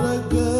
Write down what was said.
regret.